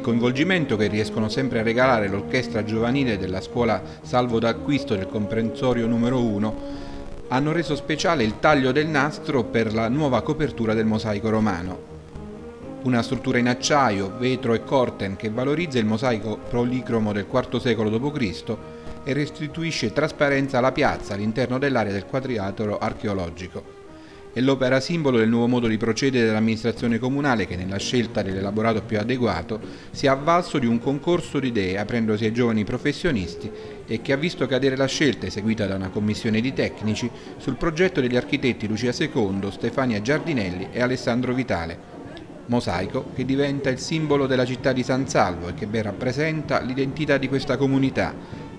coinvolgimento che riescono sempre a regalare l'orchestra giovanile della scuola Salvo d'Acquisto del comprensorio numero 1 hanno reso speciale il taglio del nastro per la nuova copertura del mosaico romano. Una struttura in acciaio, vetro e corten che valorizza il mosaico policromo del IV secolo d.C. e restituisce trasparenza alla piazza all'interno dell'area del quadrilatero archeologico è l'opera simbolo del nuovo modo di procedere dell'amministrazione comunale che nella scelta dell'elaborato più adeguato si è avvalso di un concorso di idee aprendosi ai giovani professionisti e che ha visto cadere la scelta eseguita da una commissione di tecnici sul progetto degli architetti Lucia II, Stefania Giardinelli e Alessandro Vitale. Mosaico che diventa il simbolo della città di San Salvo e che ben rappresenta l'identità di questa comunità,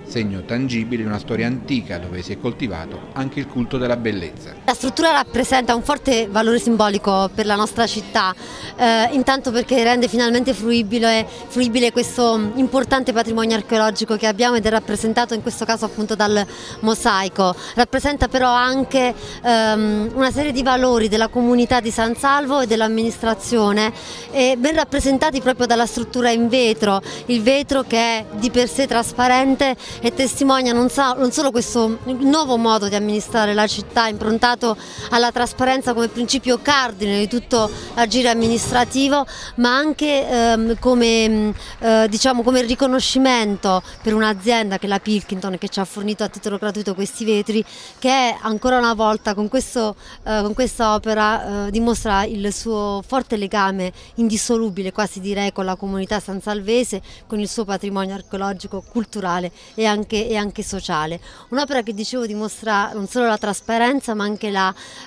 segno tangibile di una storia antica dove si è coltivato anche il culto della bellezza. La struttura rappresenta un forte valore simbolico per la nostra città, eh, intanto perché rende finalmente fruibile, fruibile, questo importante patrimonio archeologico che abbiamo ed è rappresentato in questo caso appunto dal mosaico, rappresenta però anche ehm, una serie di valori della comunità di San Salvo e dell'amministrazione ben rappresentati proprio dalla struttura in vetro, il vetro che è di per sé trasparente e testimonia non, so, non solo questo nuovo modo di amministrare la città improntato alla trasparenza come principio cardine di tutto l'agire amministrativo, ma anche ehm, come, eh, diciamo, come riconoscimento per un'azienda che è la Pilkington che ci ha fornito a titolo gratuito questi vetri, che ancora una volta con, questo, eh, con questa opera eh, dimostra il suo forte legame indissolubile, quasi direi, con la comunità sansalvese, con il suo patrimonio archeologico, culturale e anche, e anche sociale. Un'opera che dicevo dimostra non solo la trasparenza ma anche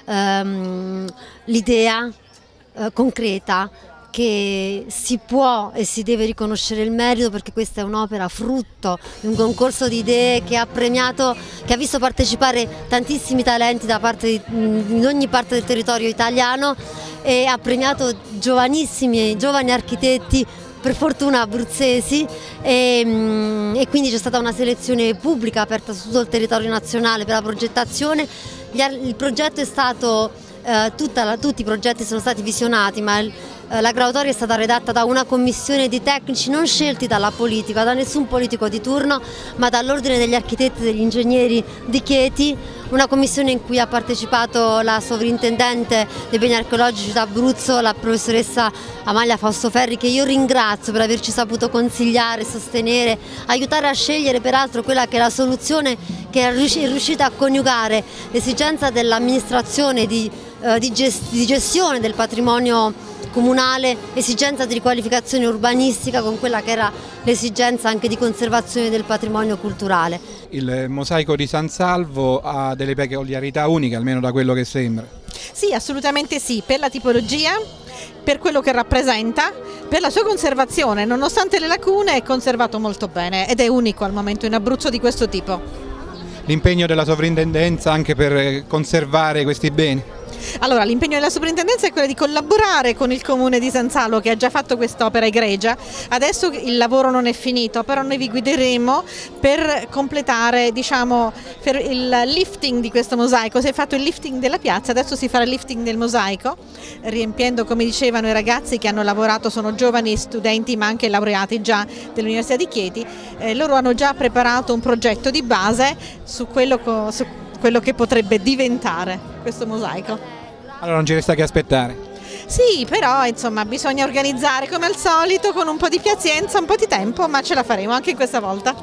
ehm, l'idea eh, concreta che si può e si deve riconoscere il merito perché questa è un'opera frutto di un concorso di idee che ha premiato, che ha visto partecipare tantissimi talenti da parte di, in ogni parte del territorio italiano e ha premiato giovanissimi, giovani architetti per fortuna abruzzesi e, mm, e quindi c'è stata una selezione pubblica aperta su tutto il territorio nazionale per la progettazione. Il progetto è stato, eh, la, tutti i progetti sono stati visionati ma il, eh, la graduatoria è stata redatta da una commissione di tecnici non scelti dalla politica, da nessun politico di turno, ma dall'ordine degli architetti e degli ingegneri di Chieti, una commissione in cui ha partecipato la sovrintendente dei beni archeologici d'Abruzzo, la professoressa Amalia Fausto Ferri, che io ringrazio per averci saputo consigliare, sostenere, aiutare a scegliere peraltro quella che è la soluzione che è riuscita a coniugare l'esigenza dell'amministrazione di, eh, di, gestione del patrimonio comunale, esigenza di riqualificazione urbanistica con quella che era l'esigenza anche di conservazione del patrimonio culturale. Il mosaico di San Salvo ha delle peculiarità uniche, almeno da quello che sembra. Sì, assolutamente sì, per la tipologia, per quello che rappresenta, per la sua conservazione, nonostante le lacune è conservato molto bene ed è unico al momento in Abruzzo di questo tipo. L'impegno della sovrintendenza anche per conservare questi beni? Allora, l'impegno della soprintendenza è quello di collaborare con il comune di San Salo che ha già fatto quest'opera egregia. Adesso il lavoro non è finito, però noi vi guideremo per completare diciamo, per il lifting di questo mosaico. Si è fatto il lifting della piazza, adesso si farà il lifting del mosaico, riempiendo, come dicevano i ragazzi che hanno lavorato, sono giovani studenti ma anche laureati già dell'Università di Chieti. Eh, loro hanno già preparato un progetto di base su quello, su quello che potrebbe diventare questo mosaico. Allora non ci resta che aspettare. Sì, però insomma bisogna organizzare come al solito con un po' di pazienza, un po' di tempo, ma ce la faremo anche questa volta.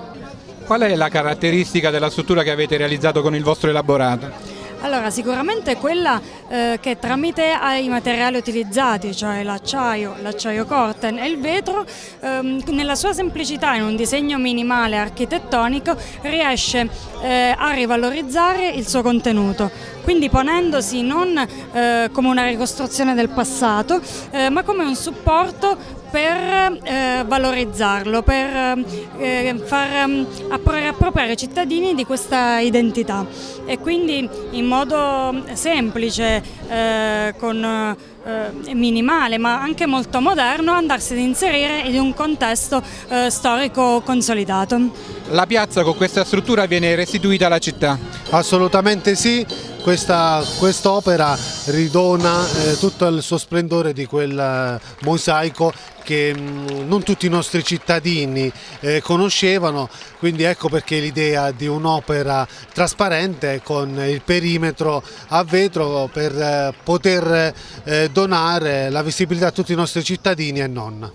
Qual è la caratteristica della struttura che avete realizzato con il vostro elaborato? Allora, sicuramente quella eh, che tramite i materiali utilizzati, cioè l'acciaio, l'acciaio corten e il vetro, ehm, nella sua semplicità, in un disegno minimale architettonico, riesce eh, a rivalorizzare il suo contenuto. Quindi ponendosi non eh, come una ricostruzione del passato, eh, ma come un supporto per eh, valorizzarlo, per eh, far um, appropriare ai cittadini di questa identità e quindi in modo semplice, eh, con, eh, minimale ma anche molto moderno andarsi ad inserire in un contesto eh, storico consolidato. La piazza con questa struttura viene restituita alla città? Assolutamente sì, questa quest'opera ridona eh, tutto il suo splendore di quel eh, mosaico che mh, mm, non tutti i nostri cittadini eh, conoscevano, quindi ecco perché l'idea di un'opera trasparente con il perimetro a vetro per eh, poter eh, donare la visibilità a tutti i nostri cittadini e non.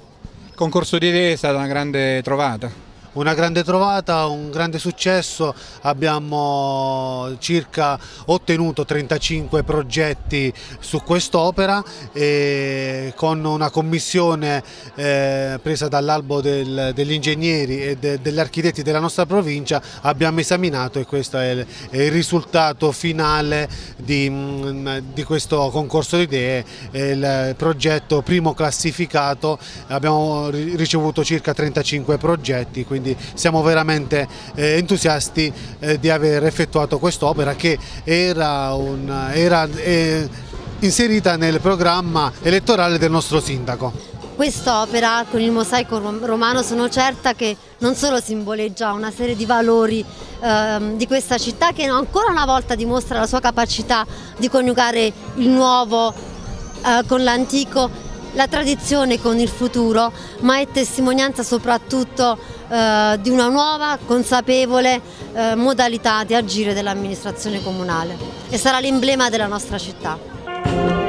Il concorso di idee è stata una grande trovata una grande trovata, un grande successo, abbiamo circa ottenuto 35 progetti su quest'opera con una commissione eh, presa dall'albo del, degli ingegneri e de, degli architetti della nostra provincia abbiamo esaminato e questo è il, è il risultato finale di, mm, di, questo concorso di idee, il progetto primo classificato, abbiamo ricevuto circa 35 progetti, quindi siamo veramente eh, entusiasti eh, di aver effettuato quest'opera che era, un, era eh, inserita nel programma elettorale del nostro sindaco. Quest'opera con il mosaico romano sono certa che non solo simboleggia una serie di valori ehm, di questa città che ancora una volta dimostra la sua capacità di coniugare il nuovo eh, con l'antico la tradizione con il futuro, ma è testimonianza soprattutto eh, di una nuova, consapevole eh, modalità di agire dell'amministrazione comunale e sarà l'emblema della nostra città.